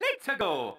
Let's go.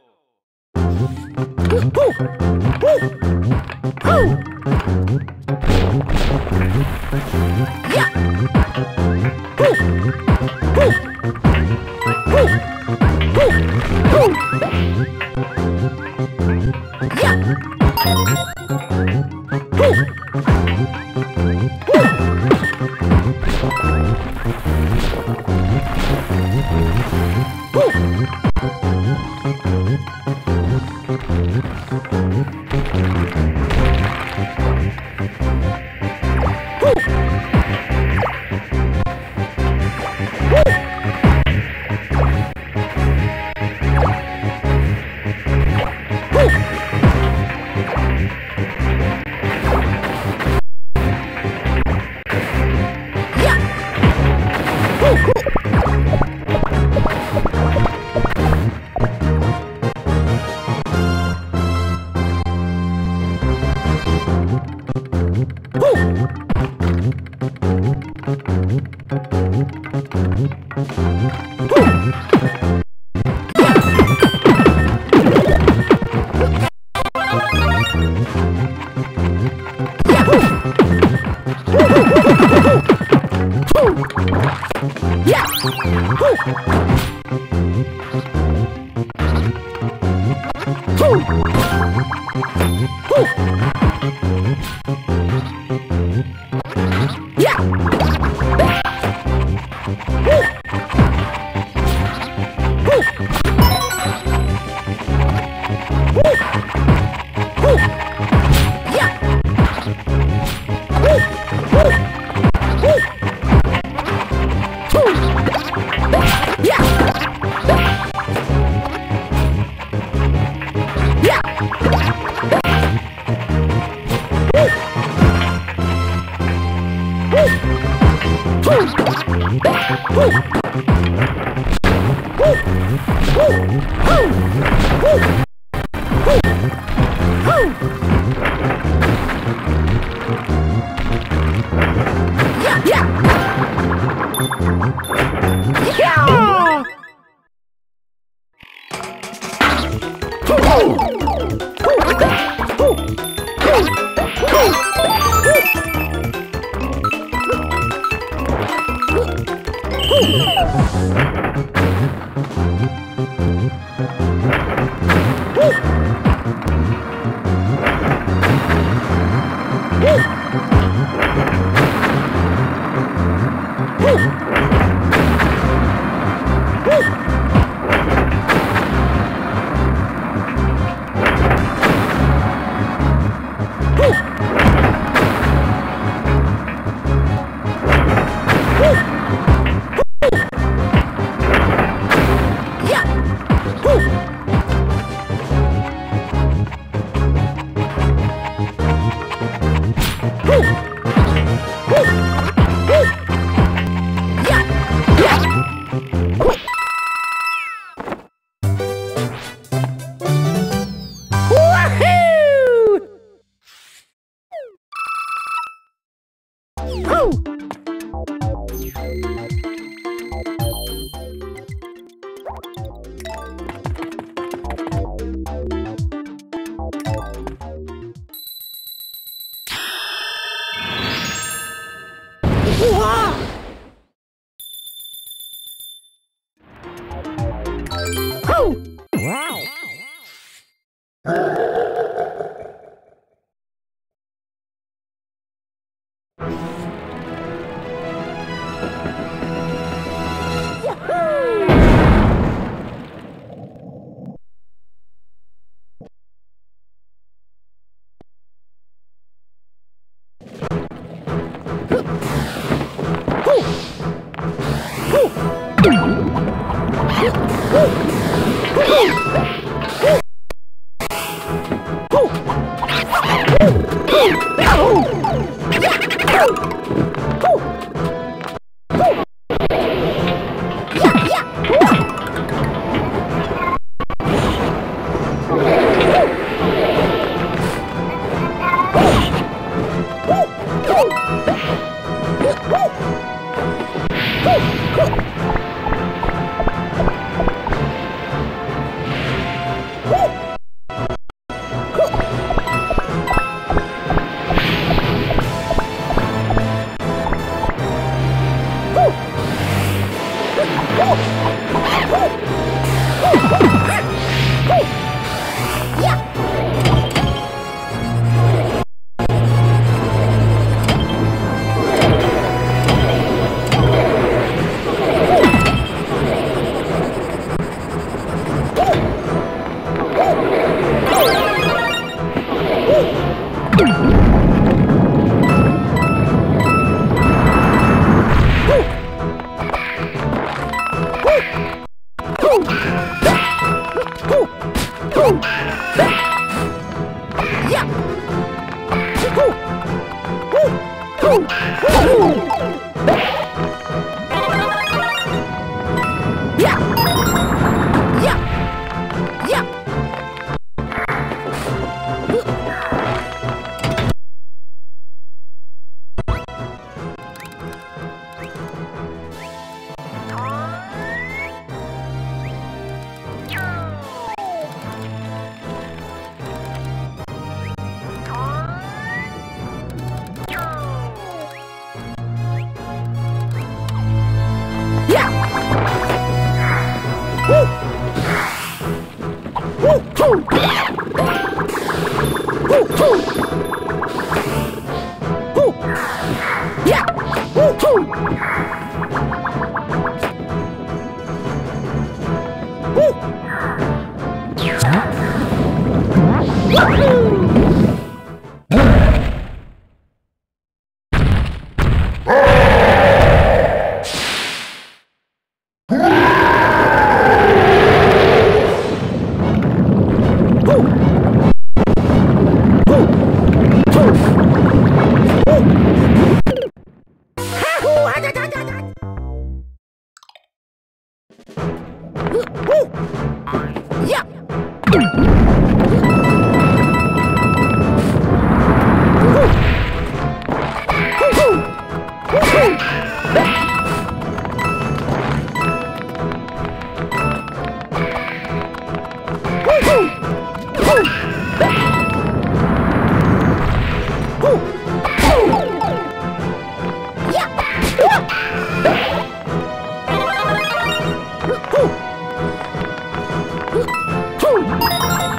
Woo! Huh. Tchau!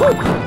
Woo!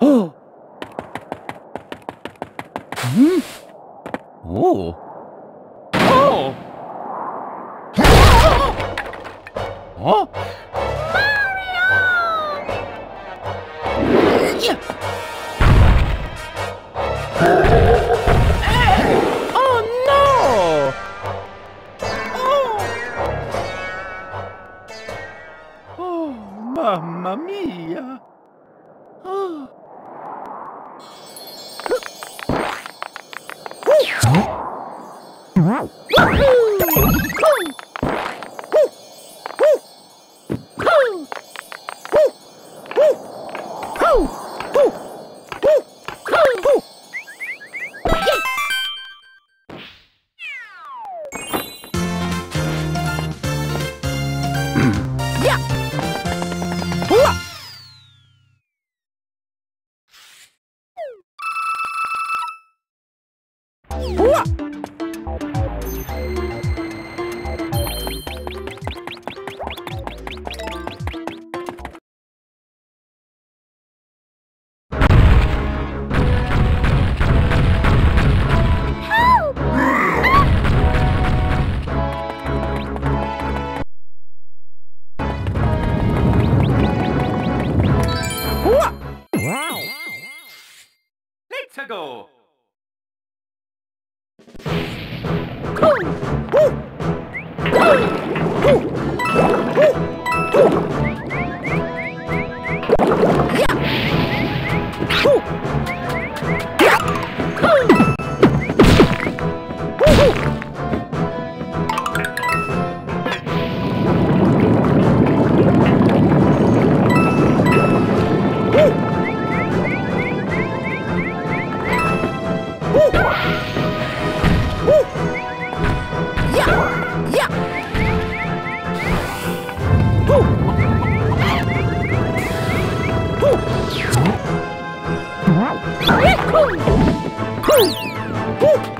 Oh. Hmm? Oh. Oh! Huh? Woo!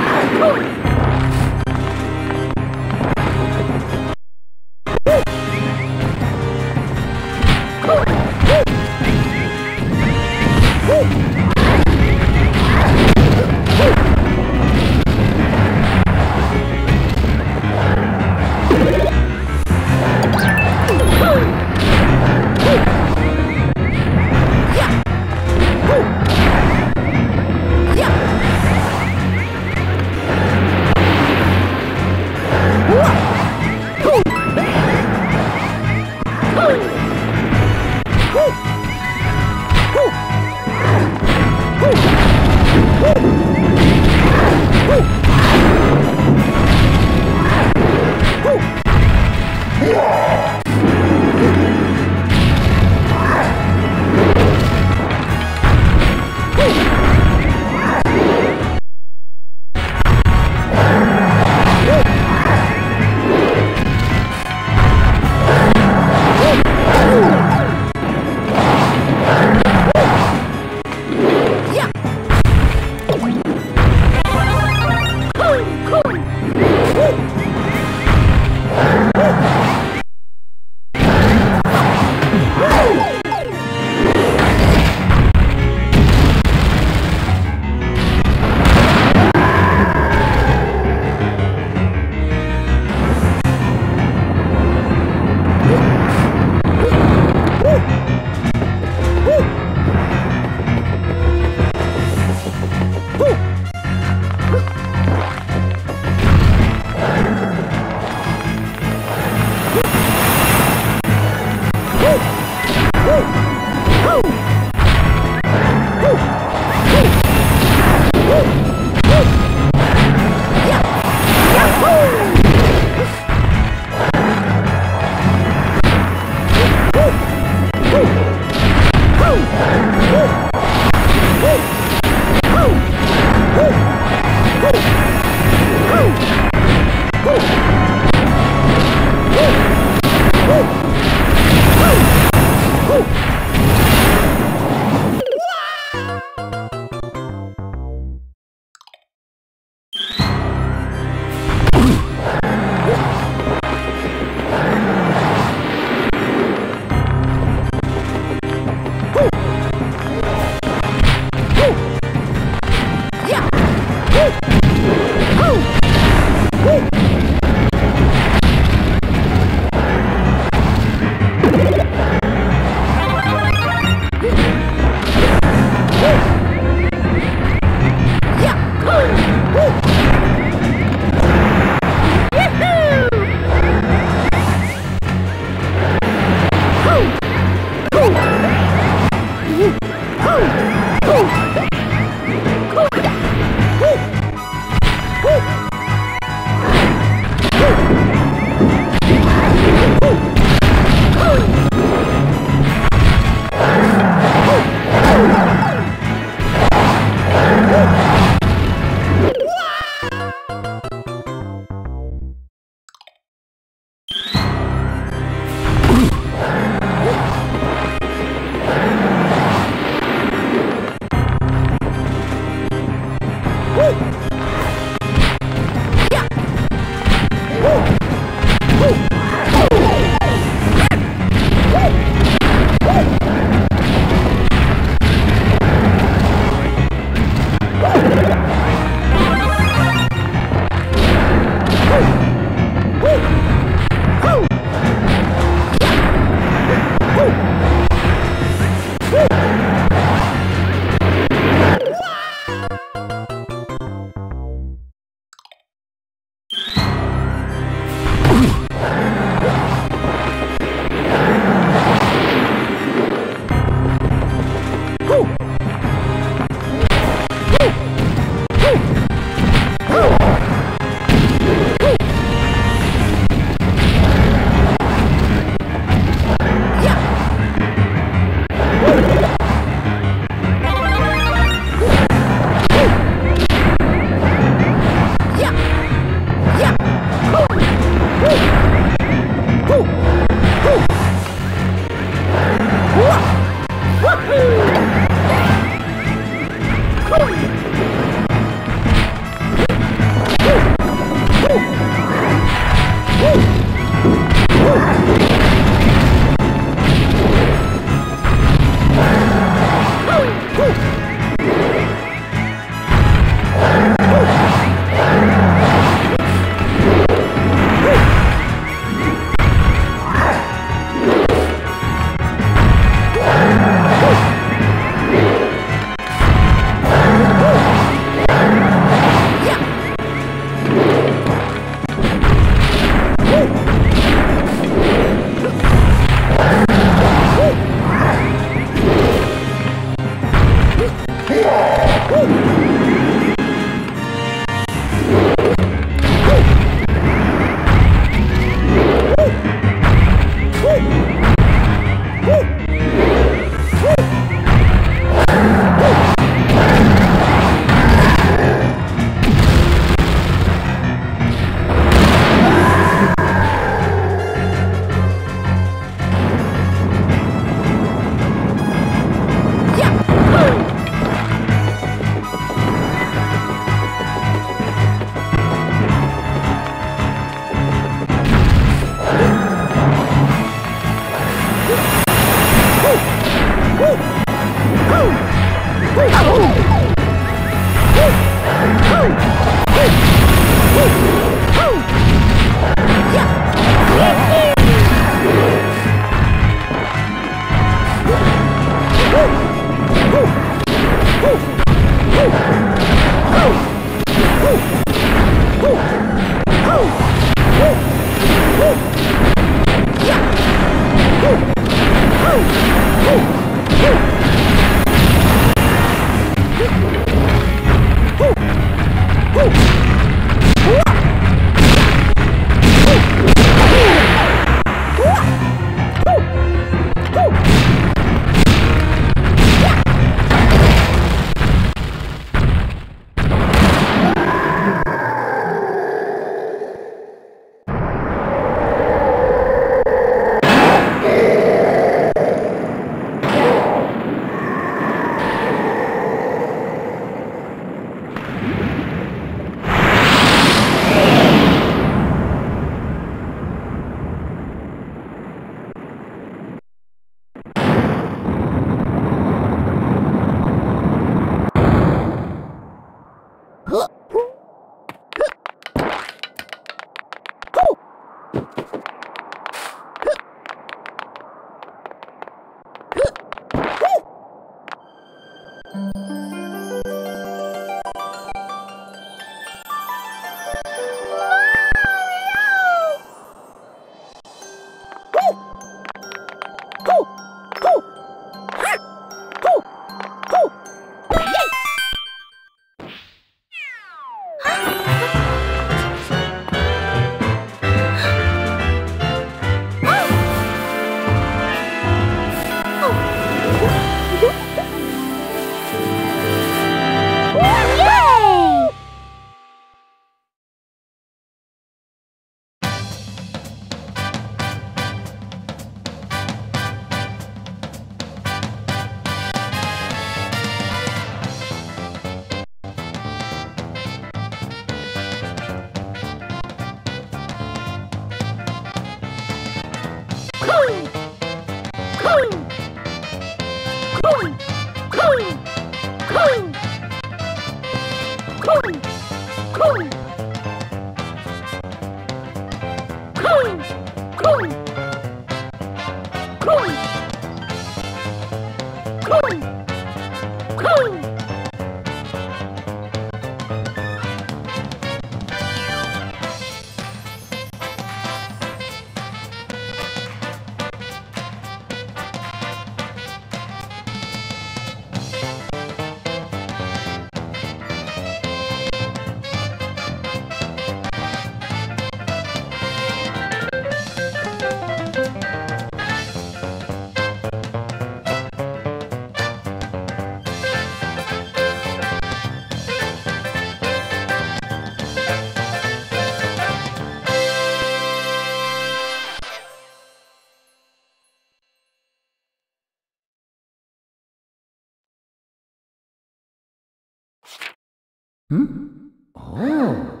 Oh.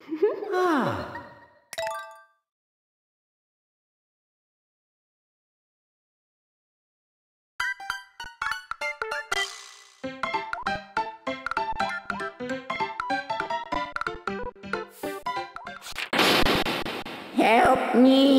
ah. Help me!